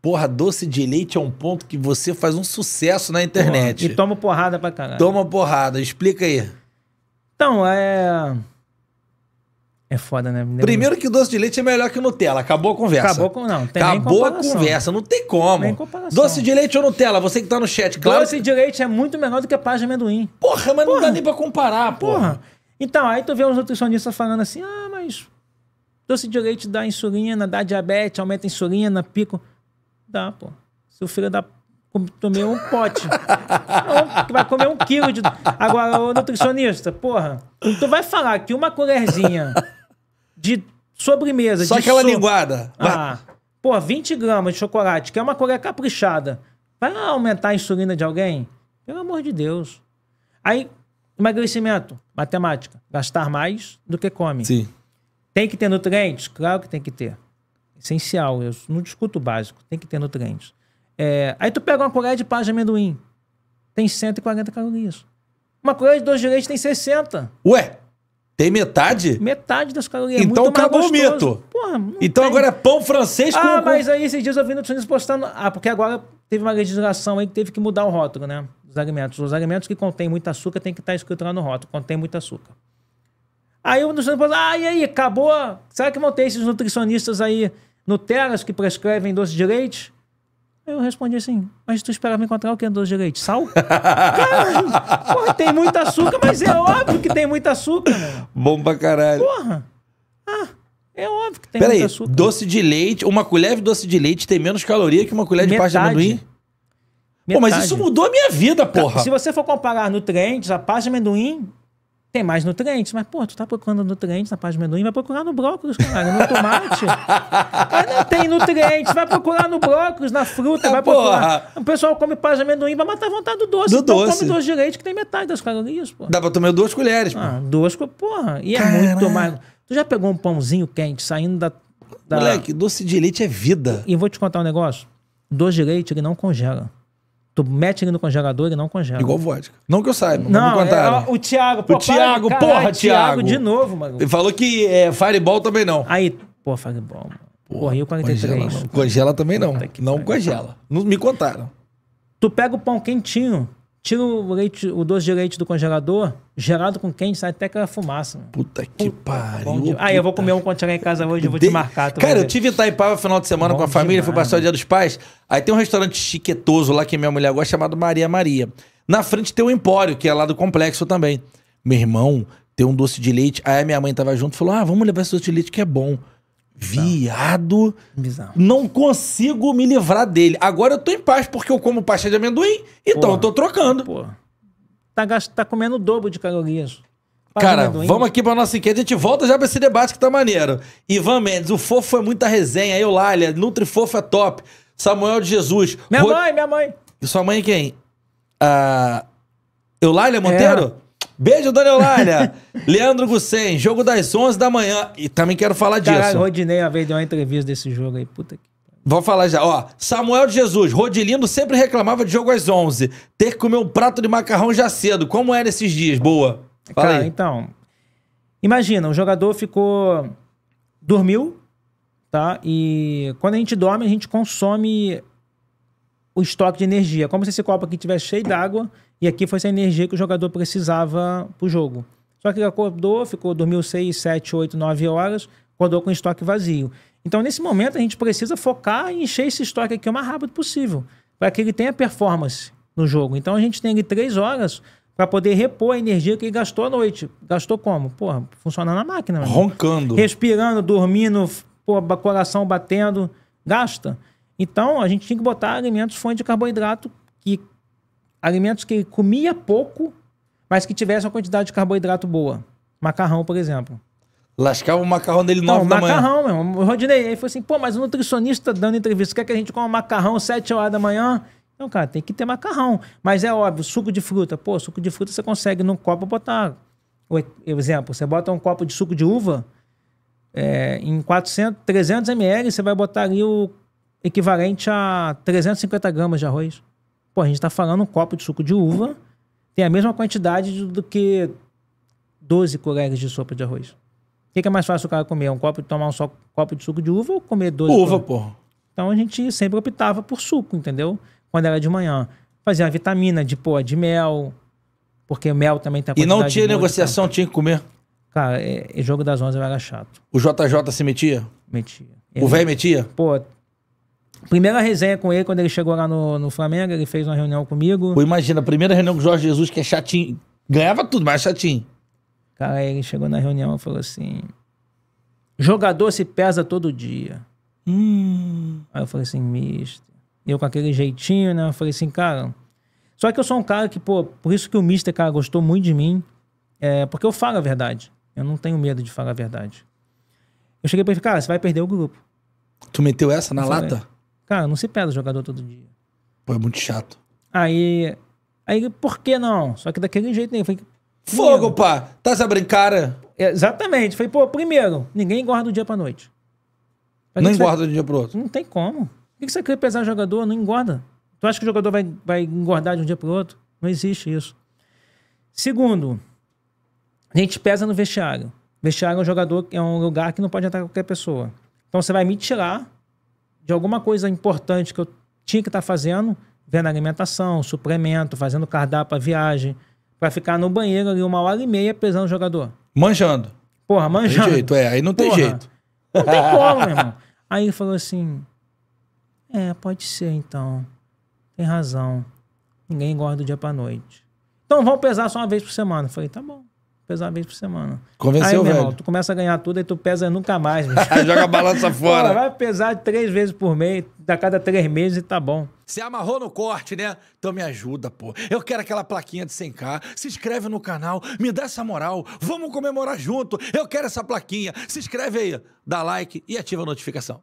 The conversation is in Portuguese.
Porra, doce de leite é um ponto que você faz um sucesso na internet. E toma porrada pra caralho. Toma porrada, explica aí. Então, é. É foda, né? Primeiro que doce de leite é melhor que Nutella. Acabou a conversa. Acabou com. Não, tem Acabou a conversa, não tem como. Comparação. Doce de leite ou Nutella, você que tá no chat, claro. Doce de leite é muito melhor do que a paz de amendoim. Porra, mas não Porra. dá nem pra comparar, porra. Porra. Então, aí tu vê uns nutricionistas falando assim: ah, mas doce de leite dá insulina, dá diabetes, aumenta a insulina, pico. Dá, pô. Se o filho da. Comer um pote. Não, vai comer um quilo de. Agora, o nutricionista, porra, tu vai falar que uma colherzinha de sobremesa. Só de aquela so- linguada. Ah, pô, 20 gramas de chocolate, que é uma colher caprichada. Vai aumentar a insulina de alguém? Pelo amor de Deus. Aí, emagrecimento, matemática. Gastar mais do que come. Sim. Tem que ter nutrientes? Claro que tem que ter. Essencial. Eu não discuto o básico. Tem que ter nutrientes. É, aí tu pega uma colher de pá de amendoim. Tem 140 calorias. Uma colher de doce de leite tem 60. Ué, tem metade? Metade das calorias. Então muito mais acabou o mito. Porra, Então tem. agora é pão francês com... Ah, com- mas aí esses dias eu vi nutricionista postando. Ah, porque agora teve uma legislação aí que teve que mudar o rótulo, né? Dos alimentos. Os alimentos que contêm muito açúcar tem que estar escrito lá no rótulo. Contém muito açúcar. Aí o nutricionista falou: ah, e aí, acabou? Será que vão ter esses nutricionistas aí, Nutelas, que prescrevem doce de leite? Aí eu respondi assim: mas tu esperava encontrar o que no doce de leite? Sal? Caralho, porra, tem muito açúcar, mas é óbvio que tem muito açúcar, mano. Bom pra caralho. Porra. Ah, é óbvio que tem Peraí, muito açúcar. doce de leite, uma colher de doce de leite tem menos caloria que uma colher de pasta de Metade. amendoim? Pô, mas Metade. isso mudou a minha vida, porra. Se você for comparar nutrientes, a pasta de amendoim tem mais nutrientes. Mas, pô, tu tá procurando nutrientes na pasta de amendoim, vai procurar no brócolis, caralho, no tomate. Mas não tem nutrientes, vai procurar no brócolis, na fruta, Ah, vai porra. procurar. O pessoal come pasta de amendoim, vai matar a vontade do doce. Do então doce. come doce de leite que tem metade das calorias, pô. Dá pra tomar duas colheres, pô. Ah, duas, porra. E é muito mais... Tu já pegou um pãozinho quente saindo da... da... Moleque, doce de leite é vida. E vou te contar um negócio. Doce de leite, ele não congela. Tu mete ele no congelador, ele não congela. Igual vodka. Não que eu saiba, mas Não, me contaram. é, o Thiago, pô, O Thiago, para, porra, Thiago. de novo, mano. Ele falou que é, Fireball também não. Aí, pô, Fireball, mano. Porra, Rio Congela 43. não. Congela também não. Não pariu. congela. Não me contaram. Tu pega o pão quentinho, tira o, leite, o doce de leite do congelador, gelado com quente, sai até aquela fumaça. Mano. Puta que Bom pariu. Aí eu vou puta comer um quando chegar em casa hoje, eu vou De- te marcar. tu Cara, eu ver. tive em Itaipava final de semana Bom com a família, fui demais, passar o dia dos pais. Aí tem um restaurante chiquetoso lá que minha mulher gosta, chamado Maria Maria. Na frente tem o Empório, que é lá do complexo também. Meu irmão, tem um doce de leite. Aí a minha mãe tava junto e falou: Ah, vamos levar esse doce de leite que é bom. Viado. Bizarro. Não consigo me livrar dele. Agora eu tô em paz porque eu como pasta de amendoim, então Porra. eu tô trocando. Pô, tá, tá comendo o dobro de calorias. Pasta de Cara, amendoim. vamos aqui pra nossa enquete. A gente volta já pra esse debate que tá maneiro. Ivan Mendes, o fofo foi muita resenha. Eulália, Nutri Fofo é top. Samuel de Jesus. Minha Ro- mãe, minha mãe. E sua mãe quem? A Eulália Monteiro? Beijo, dona Eulália. Leandro Gussen, jogo das 11 da manhã. E também quero falar disso. Caralho, Rodinei uma vez deu uma entrevista desse jogo aí. Puta que. Vou falar já. Ó, Samuel de Jesus. Rodilindo sempre reclamava de jogo às 11. Ter que comer um prato de macarrão já cedo. Como era esses dias? Boa. Fala Cara, aí. então. Imagina, o jogador ficou. Dormiu, tá? E quando a gente dorme, a gente consome o estoque de energia. Como se esse copo aqui tivesse cheio d'água e aqui fosse a energia que o jogador precisava pro jogo. Só que ele acordou, ficou, dormiu 6, 7, 8, 9 horas, acordou com o estoque vazio. Então, nesse momento, a gente precisa focar em encher esse estoque aqui o mais rápido possível, para que ele tenha performance no jogo. Então, a gente tem ali 3 horas para poder repor a energia que ele gastou à noite. Gastou como? Porra, funcionando na máquina. Roncando. respirando, dormindo, pô, ba- coração batendo, gasta. Então, a gente tinha que botar alimentos fonte de carboidrato, que alimentos que ele comia pouco, mas que tivessem uma quantidade de carboidrato boa. Macarrão, por exemplo. Lascava o macarrão dele Não, 9 da manhã. macarrão, meu. Rodinei, aí falou assim, pô, mas o nutricionista dando entrevista, quer que a gente coma macarrão 7 horas da manhã? Não, cara, tem que ter macarrão. Mas é óbvio, suco de fruta. Pô, suco de fruta você consegue num copo botar... Exemplo, você bota um copo de suco de uva, é, em 400, 300 ml, você vai botar ali o equivalente a 350 gramas de arroz. Pô, a gente tá falando um copo de suco de uva, tem a mesma quantidade de- do que 12 colheres de sopa de arroz. O que, é mais fácil o cara comer? Um copo, tomar um só copo de suco de uva ou comer 12? Uva, colheres? porra. Então a gente sempre optava por suco, entendeu? Quando era de manhã. Fazia uma vitamina de, pô, de mel, porque o mel também tem a E não tinha de negociação, tinha que comer. Cara, é, é jogo das 11 era chato. O JJ se metia? Metia. O Ele- velho metia? Pô, primeira resenha com ele, quando ele chegou lá no, no Flamengo, ele fez uma reunião comigo. Pô, imagina, a primeira reunião com o Jorge Jesus, que é chatinho. Ganhava tudo, mas é chatinho. Cara, ele chegou na reunião e falou assim: jogador se pesa todo dia. Hum. Aí eu falei assim, mister. Eu com aquele jeitinho, né? Eu falei assim, cara. Só que eu sou um cara que, pô, por isso que o mister, cara, gostou muito de mim. É, porque eu falo a verdade. Eu não tenho medo de falar a verdade. Eu cheguei pra ele, cara, você vai perder o grupo. Tu meteu essa na Eu falei, lata? Cara, não se pesa jogador todo dia. Pô, é muito chato. Aí. Aí, por que não? Só que daquele jeito nem. Falei, Fogo, pá! Tá se brincar? É, Exatamente. Falei, pô, primeiro, ninguém engorda do dia pra noite. Pra Não engorda de um dia pro outro. Não tem como. Por que que você quer pesar jogador? Não engorda. Tu acha que o jogador vai, vai engordar de um dia pro outro? Não existe isso. Segundo, a gente pesa no vestiário. Vestiário é um jogador, é um lugar que não pode entrar qualquer pessoa. Então você vai me tirar de alguma coisa importante que eu tinha que estar fazendo, vendo alimentação, suplemento, fazendo cardápio viagem, para ficar no banheiro ali uma hora e meia pesando o jogador. Manjando. Porra, Tem manjando. jeito, é. Aí não tem Porra, jeito. Não tem como, meu irmão. Aí ele falou assim: É, pode ser então. Tem razão. Ninguém engorda do dia pra noite. Então vamos pesar só uma vez por semana. Eu falei, tá bom. Pesar uma vez por semana. Convenceu, aí, meu velho. irmão, tu começa a ganhar tudo, aí tu pesa nunca mais. Joga a balança fora. vai pesar três vezes por mês, a cada três meses e tá bom. Se amarrou no corte, né? Então me ajuda, pô. Eu quero aquela plaquinha de 100k. Se inscreve no canal, me dá essa moral. Vamos comemorar junto. Eu quero essa plaquinha. Se inscreve aí, dá like e ativa a notificação.